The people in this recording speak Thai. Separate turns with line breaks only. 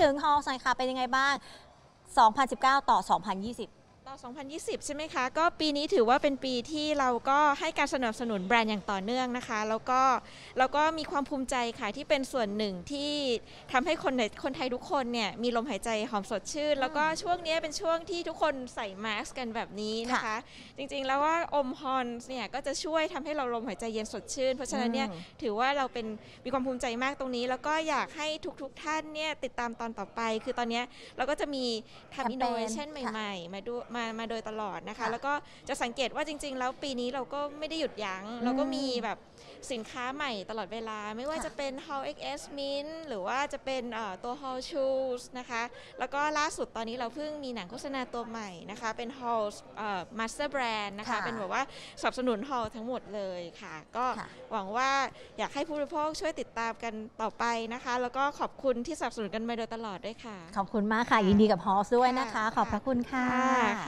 ถึงฮอลล์หน่อยค่ะเป็นยังไงบ้าง 2019 ต่อ 2020
ต่อ 2020 ใช่ไหมคะ ก็ปีนี้ถือว่าเป็นปีที่เราก็ให้การสนับสนุนแบรนด์อย่างต่อเนื่องนะคะ แล้วก็แล้วก็มีความภูมิใจค่ะที่เป็นส่วนหนึ่งที่ทำให้คนในคนไทยทุกคนเนี่ยมีลมหายใจหอมสดชื่น แล้วก็ช่วงนี้เป็นช่วงที่ทุกคนใส่มาสก์กันแบบนี้นะคะ
ค่ะ
จริงๆแล้วว่าอมฮอนส์เนี่ยก็จะช่วยทำให้เราลมหายใจเย็นสดชื่น เพราะฉะนั้นเนี่ย
อืม
ถือว่าเราเป็นมีความภูมิใจมากตรงนี้ แล้วก็อยากให้ทุกๆท่านเนี่ยติดตามตอนต่อไป คือตอนเนี้ยเราก็จะมี
แคม
ทำ
เปญ
อินโนเวชัน
ค่ะ
ใหม่ ๆ มาดูมามาโดยตลอดนะคะ
ค่ะ
แล้วก็จะสังเกตว่าจริง ๆ แล้วปีนี้เราก็ไม่ได้หยุดยัง้ง เราก็มีแบบสินค้าใหม่ตลอดเวลา ไม่ว่า
ค่ะ
จะเป็น Hall XS Mint หรือว่าจะเป็นเอ่อตัว Hall Shoes นะคะ แล้วก็ล่าสุดตอนนี้เราเพิ่งมีหนังโฆษณาตัวใหม่นะคะ เป็น Hall เอ่อ Master Brand นะคะ
ค่ะ
เป็นแบบว่าสนับสนุน Hall ทั้งหมดเลยค่ะ ก็
ค่ะ
หวังว่าอยากให้ผู้บริโภคช่วยติดตามกันต่อไปนะคะ แล้วก็ขอบคุณที่สนับสนุนกันมาโดยตลอดด้วยค่ะ
ขอบคุณมากค่ะ ยินดีกับฮอลล์ด้วยนะคะ
ค่ะ
ขอบพระคุณค่ะ
ค่ะ